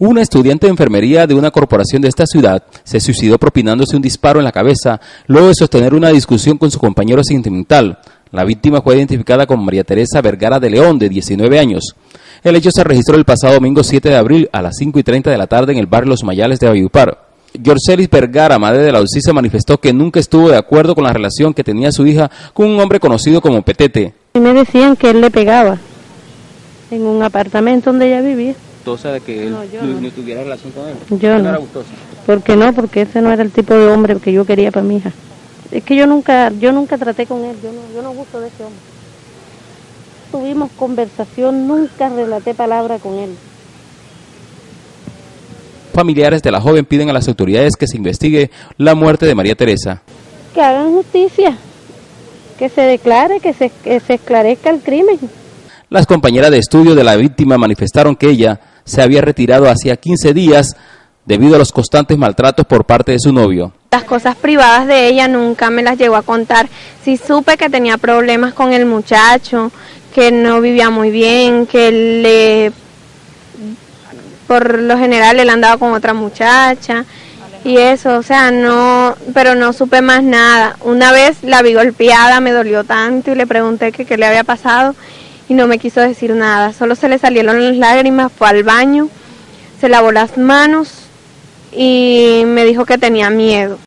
Una estudiante de enfermería de una corporación de esta ciudad se suicidó propinándose un disparo en la cabeza luego de sostener una discusión con su compañero sentimental. La víctima fue identificada como María Teresa Vergara de León, de 19 años. El hecho se registró el pasado domingo 7 de abril a las 5 y 30 de la tarde en el barrio Los Mayales de Aviupar. Yorcelis Vergara, madre de la se manifestó que nunca estuvo de acuerdo con la relación que tenía su hija con un hombre conocido como Petete. Me decían que él le pegaba en un apartamento donde ella vivía de que él no, tuviera relación con él? Yo no. era gustosa? ¿Por qué no? Porque ese no era el tipo de hombre que yo quería para mi hija. Es que yo nunca, yo nunca traté con él, yo no, yo no gusto de ese hombre. Tuvimos conversación, nunca relaté palabra con él. Familiares de la joven piden a las autoridades que se investigue la muerte de María Teresa. Que hagan justicia, que se declare, que se, que se esclarezca el crimen. Las compañeras de estudio de la víctima manifestaron que ella se había retirado hacía 15 días debido a los constantes maltratos por parte de su novio. Las cosas privadas de ella nunca me las llegó a contar. Sí supe que tenía problemas con el muchacho, que no vivía muy bien, que le por lo general él andaba con otra muchacha y eso, o sea, no, pero no supe más nada. Una vez la vi golpeada, me dolió tanto y le pregunté qué le había pasado y no me quiso decir nada, solo se le salieron las lágrimas, fue al baño, se lavó las manos y me dijo que tenía miedo.